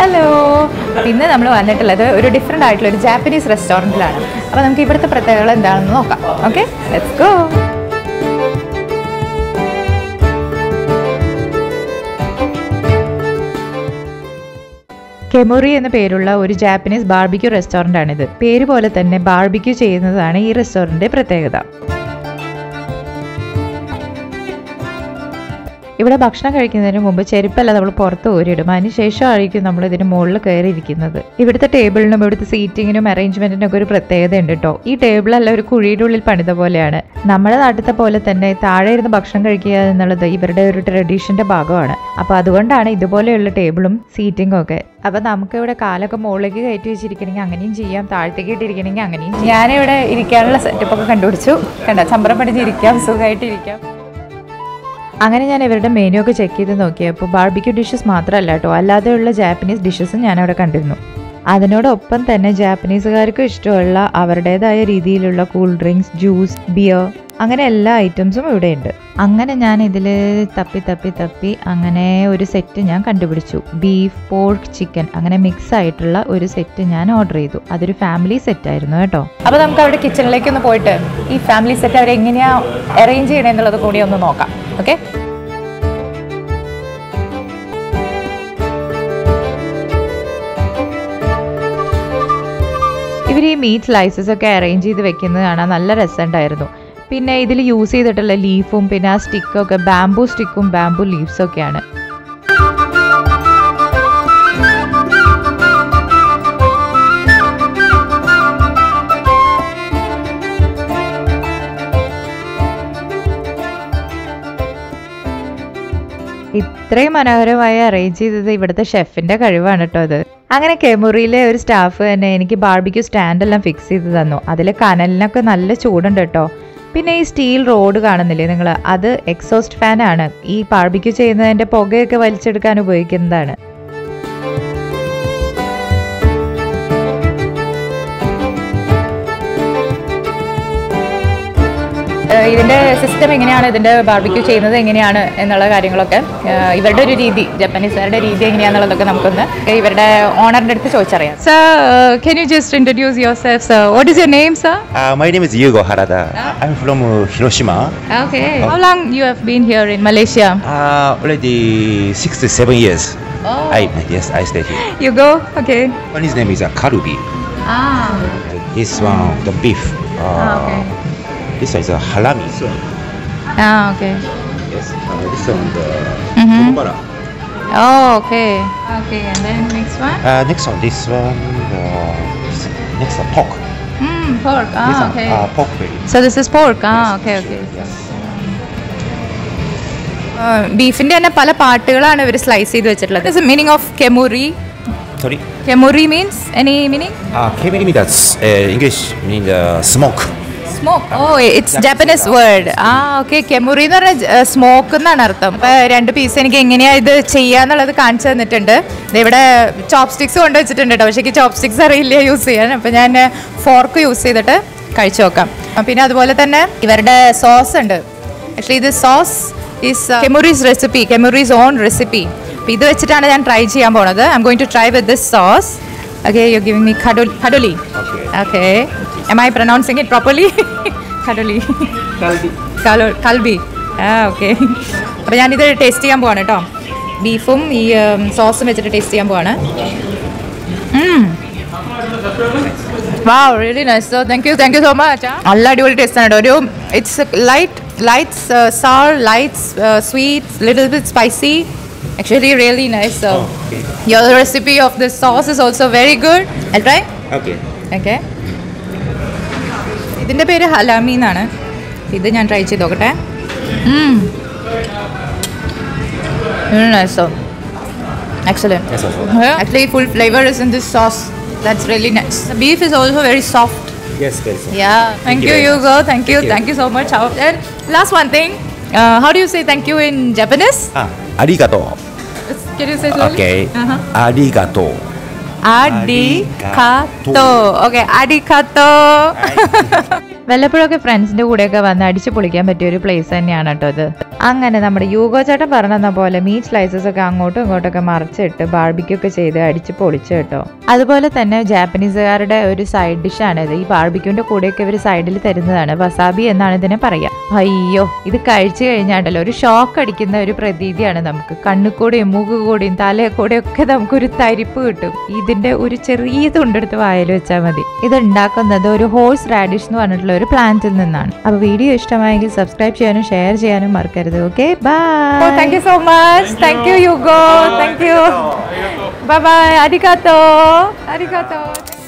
Hello ഇന്ന് നമ്മൾ വന്നിട്ടുള്ളത് ഒരു ഡിഫറെന്റ് ആയിട്ടുള്ള ഒരു ജാപ്പനീസ് റെസ്റ്റോറന്റിലാണ് അപ്പോൾ നമുക്ക് ഇവിടുത്തെ പ്രത്യേകത എന്താണെന്ന് നോക്കാം. ഓക്കെ ലെറ്റ്സ് ഗോ കെമുറി എന്ന പേരുള്ള ഒരു ജാപ്പനീസ് ബാർബിക്യൂ റെസ്റ്റോറന്റ് ആണിത്. പേര് പോലെ തന്നെ ബാർബിക്യൂ ചെയ്യുന്നതാണ് ഈ റെസ്റ്റോറന്റിന്റെ പ്രത്യേകത. ഇവിടെ ഭക്ഷണം കഴിക്കുന്നതിന് മുമ്പ് ചെരുപ്പല്ല നമ്മൾ പുറത്ത് ഊരിയിടും. അതിനുശേഷമായിരിക്കും നമ്മൾ ഇതിന് മുകളിൽ കയറിയിരിക്കുന്നത്. ഇവിടുത്തെ ടേബിളിനും ഇവിടുത്തെ സീറ്റിങ്ങിനും അറേഞ്ച്മെന്റിനും ഒക്കെ ഒരു പ്രത്യേകത ഉണ്ട് കേട്ടോ ഈ ടേബിളല്ല ഒരു കുഴിയുടെ ഉള്ളിൽ പണിത പോലെയാണ്. നമ്മുടെ നാട്ടിലത്തെ പോലെ തന്നെ താഴെ ഇരുന്ന് ഭക്ഷണം കഴിക്കുക എന്നുള്ളത് ഇവരുടെ ഒരു ട്രഡീഷന്റെ ഭാഗമാണ്. അപ്പൊ അതുകൊണ്ടാണ് ഇതുപോലെയുള്ള ടേബിളും സീറ്റിംഗും ഒക്കെ. അപ്പൊ നമുക്ക് ഇവിടെ കാലൊക്കെ മുകളിലേക്ക് കയറ്റി വെച്ചിരിക്കണമെങ്കിൽ അങ്ങനെയും ചെയ്യാം. താഴത്തേക്ക് ഇട്ടിരിക്കണമെങ്കിൽ അങ്ങനെയും. ഞാനിവിടെ ഇരിക്കാനുള്ള സെറ്റപ്പ് ഒക്കെ കണ്ടുപിടിച്ചു. കണ്ട? ചമ്പറം പഠിച്ചിരിക്കാം സുഖമായിട്ട് ഇരിക്കാം അങ്ങനെ ഞാൻ ഇവരുടെ മെനു ഒക്കെ ചെക്ക് ചെയ്ത് നോക്കിയപ്പോൾ ബാർബിക്യൂ ഡിഷസ് മാത്രമല്ല കേട്ടോ അല്ലാതെയുള്ള ജാപ്പനീസ് ഡിഷസും ഞാൻ അവിടെ കണ്ടിരുന്നു. അതിനോടൊപ്പം തന്നെ ജാപ്പനീസുകാർക്കും ഇഷ്ടമുള്ള അവരുടേതായ രീതിയിലുള്ള കൂൾ ഡ്രിങ്ക്സ് ജ്യൂസ് ബിയർ അങ്ങനെ എല്ലാ ഐറ്റംസും ഇവിടെയുണ്ട്. അങ്ങനെ ഞാൻ ഇതിൽ തപ്പി തപ്പി തപ്പി അങ്ങനെ ഒരു സെറ്റ് ഞാൻ കണ്ടുപിടിച്ചു. ബീഫ് പോർക്ക് ചിക്കൻ അങ്ങനെ മിക്സ് ആയിട്ടുള്ള ഒരു സെറ്റ് ഞാൻ ഓർഡർ ചെയ്തു. അതൊരു ഫാമിലി സെറ്റ് ആയിരുന്നു കേട്ടോ. അപ്പോൾ നമുക്ക് അവിടെ കിച്ചണിലേക്ക് ഒന്ന് പോയിട്ട് ഈ ഫാമിലി സെറ്റ് അവർ എങ്ങനെയാ അറേഞ്ച് ചെയ്യണമെന്നുള്ളത് കൂടി ഒന്ന് നോക്കാം. ഓക്കെ? ഇവർ ഈ മീറ്റ് സ്ലൈസസ് ഒക്കെ അറേഞ്ച് ചെയ്ത് വെക്കുന്നത് കാണാൻ നല്ല രസമുണ്ടായിരുന്നു. പിന്നെ ഇതിൽ യൂസ് ചെയ്തിട്ടുള്ള ലീഫും പിന്നെ ആ സ്റ്റിക്കൊക്കെ ബാംബു സ്റ്റിക്കും ബാംബു ലീവ്സും ഇത്രയും മനോഹരമായി അറേഞ്ച് ചെയ്തത് ഇവിടുത്തെ ഷെഫിന്റെ കഴിവാണ് കേട്ടോ അത്. അങ്ങനെ കെമുറിയിലെ ഒരു സ്റ്റാഫ് തന്നെ എനിക്ക് ബാർബിക്യൂ സ്റ്റാൻഡ് എല്ലാം ഫിക്സ് ചെയ്ത് തന്നു. അതിൽ കനലിനൊക്കെ നല്ല ചൂടുണ്ട് കേട്ടോ പിന്നെ ഈ സ്റ്റീൽ റോഡ് കാണുന്നില്ലേ നിങ്ങൾ അത് എക്സോസ്റ്റ് ഫാനാണ് ഈ ബാർബിക്യൂ ചെയ്യുന്നതിന്റെ പുകയൊക്കെ വലിച്ചെടുക്കാൻ ഉപയോഗിക്കുന്നതാണ്. ഏഹ് ഇതിന്റെ സിസ്റ്റം എങ്ങനെയാണ് ഇതിന്റെ ബാർബിക്യൂ ചെയ്യുന്നത് എങ്ങനെയാണ് എന്നുള്ള കാര്യങ്ങളൊക്കെ ഇവരുടെ ഒരു രീതി ജപ്പാനീസുകാരുടെ രീതി എങ്ങനെയാണെന്നുള്ളതൊക്കെ നമുക്കൊന്ന് ഇവരുടെ ഓണറിന്റെ അടുത്ത് ചോദിച്ചറിയാം. Sir can you just introduce your self sir what is your name sir my name is Yu Yugo I am from Hiroshima okay how long you have been here in Malaysia already 6 to 7 years. I yes, I stay here. Yugo okay One his name is uh, Karubi. This one the beef. Uh, okay. This one is a halami. This one. ആ okay Yes. Uh, this one the Mhm. tomobara. Oh okay okay and then next one Uh, next one. This one. Uh, this- next one pork. Pork ആ this okay one. Uh, pork belly. So this is pork ആ okay okay Yes. ബീഫിന്റെ തന്നെ പല പാട്ടുകളാണ് ഇവർ slice ചെയ്ത് വെച്ചിട്ടുള്ളത് meaning of കെമുറി Sorry. കെമുറി means any meaning Uh, kemiri means that's uh, Smoke oh it's Japanese word ah okay Kemuri എന്ന് പറഞ്ഞാൽ സ്മോക്ക് എന്നാണ് അർത്ഥം. അപ്പോൾ രണ്ട് പീസ് എനിക്ക് എങ്ങനെയാ ഇത് ചെയ്യാന്നുള്ളത് കാണിച്ചു തന്നിട്ടുണ്ട്. ഇവിടെ ചോപ്പ് സ്റ്റിക്സ് കൊണ്ട് വെച്ചിട്ടുണ്ട് കേട്ടോ പക്ഷേ എനിക്ക് ചോപ്പ് സ്റ്റിക്സ് അറിയില്ല യൂസ് ചെയ്യാൻ. അപ്പോൾ ഞാൻ ഫോർക്ക് യൂസ് ചെയ്തിട്ട് കഴിച്ചു നോക്കാം. പിന്നെ അതുപോലെ തന്നെ ഇവരുടെ സോസ് ഉണ്ട്. ആക്ച്വലി ഇത് sauce is Kemuri's recipe Kemuri's own recipe അപ്പോൾ ഇത് വെച്ചിട്ടാണ് ഞാൻ ട്രൈ ചെയ്യാൻ പോണത്. I am going to try with this sauce okay giving me khadoli. khadoli. Okay. Okay am I pronouncing it properly കഡോലി കലോ Kalbi. Ah, okay. അപ്പോൾ ഞാനിത് taste ചെയ്യാൻ പോവാണ് കേട്ടോ ബീഫും ഈ സോസും വെച്ചിട്ട് ടേസ്റ്റ് ചെയ്യാൻ പോവാണ് wow really nice so thank you thank you so much നല്ല അടിപൊളി ടേസ്റ്റ് ആണ് കേട്ടോ ഒരു it's light lights salt lights sweets little bit spicy Actually really nice so your recipe of this sauce is also very good I try Okay. Okay ഇതിൻ്റെ പേര് ഹലാമി എന്നാണ് ഇത് ഞാൻ ട്രൈ ചെയ്ത് നോക്കട്ടെ നൈസോ excellent Yes, of Actually, full flavor is in this sauce. That's really nice. The beef is also very soft. Yes, yes. Yeah. Thank, you you, very Hugo. Thank you. you. Thank you so much. How- And last one thing. Uh, how do you say thank you in Japanese? Ah, arigato. Can you say slowly? Okay. Uh-huh. Arigato. Adikato. Okay. Adikato. വല്ലപ്പോഴൊക്കെ ഫ്രണ്ട്സിന്റെ കൂടെയൊക്കെ വന്ന് അടിച്ചു പൊളിക്കാൻ പറ്റിയ ഒരു place തന്നെയാണ് കേട്ടോ ഇത് അങ്ങനെ നമ്മുടെ യൂഗോ ചേട്ടൻ പറഞ്ഞ പോലെ മീറ്റ് സ്ലൈസസ് ഒക്കെ അങ്ങോട്ടും ഇങ്ങോട്ടൊക്കെ മറിച്ചിട്ട് ബാർബിക്കൊക്കെ ചെയ്ത് അടിച്ച് പൊളിച്ചു കേട്ടോ അതുപോലെ തന്നെ ജാപ്പനീസുകാരുടെ ഒരു സൈഡ് ഡിഷാണ് ഇത്. ഈ ബാർബിക്യൂന്റെ കൂടെയൊക്കെ ഇവർ സൈഡിൽ തരുന്നതാണ്. വസാബി എന്നാണ് ഇതിനെ പറയാ. അയ്യോ ഇത് കഴിച്ചു കഴിഞ്ഞാണ്ടല്ലോ ഒരു ഷോക്ക് അടിക്കുന്ന ഒരു പ്രതീതിയാണ് നമുക്ക്. കണ്ണുകൂടെയും മൂക്കുകൂടെയും തലയെക്കൂടെയും ഒക്കെ നമുക്കൊരു തരിപ്പ് കിട്ടും. ഇതിന്റെ ഒരു ചെറിയ തുണ്ടെടുത്ത് വായിൽ വെച്ചാൽ മതി. ഇത് ഉണ്ടാക്കുന്നത് ഒരു ഹോഴ്സ് റാഡിഷ് എന്ന് പറഞ്ഞിട്ടുള്ള ഒരു പ്ലാന്റിൽ നിന്നാണ്. അപ്പൊ വീഡിയോ ഇഷ്ടമായെങ്കിൽ സബ്സ്ക്രൈബ് ചെയ്യാനും ഷെയർ ചെയ്യാനും മറക്കരുത്. Okay bye thank you so much thank you Yugo thank you バイバイありがとうありがとう